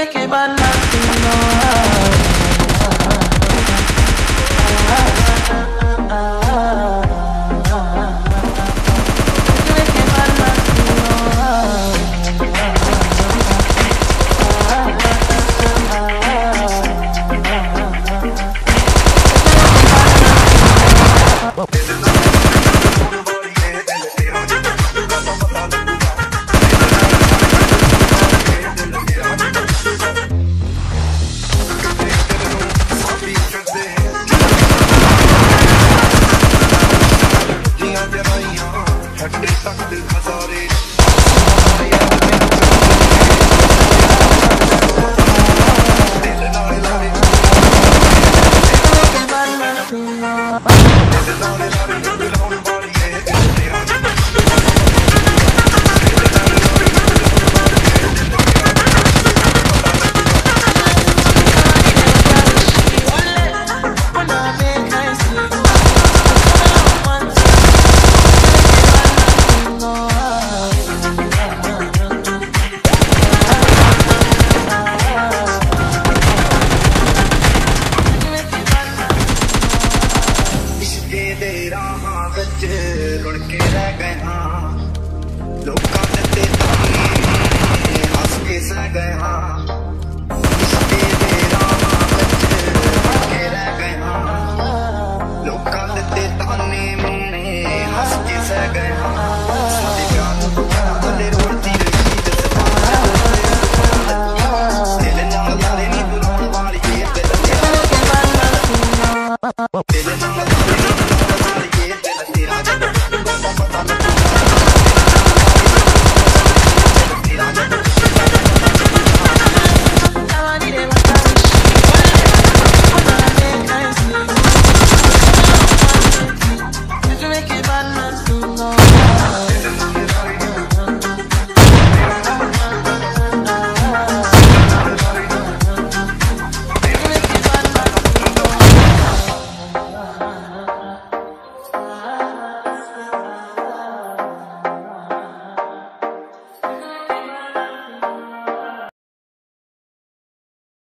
make it bad This is all love, ਵਿੱਚ ਰੁੜ ਕੇ ਰਹਿ ਗਿਆ ਲੋਕਾਂ ਦੇ ਤੇ ਤਾਨੇ ਹੱਸ ਕੇ ਸਹਿ ਗਿਆ ਇਸ਼ਕੇ ਦੇ ਰਾਹਾਂ ਵਿੱਚ ਰੁੜ ਕੇ ਰਹਿ ਗਿਆ ਲੋਕਾਂ ਦੇ ਤੇ ਤਾਨੇ ਮੰਨੇ ਹੱਸ ਕੇ ਸਹਿ ਗਿਆ ਸਾਡੇ ਪਿਆਰ ਨੂੰ ਬੁਖਾਰ ਬਲੇ ਰੋੜਦੀ ਰਹੀ Thank you.